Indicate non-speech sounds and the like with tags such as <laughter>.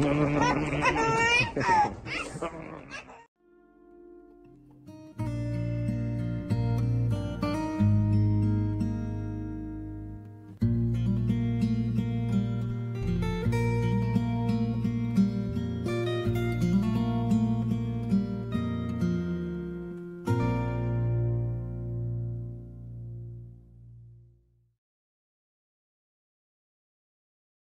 Mm-hmm. <laughs>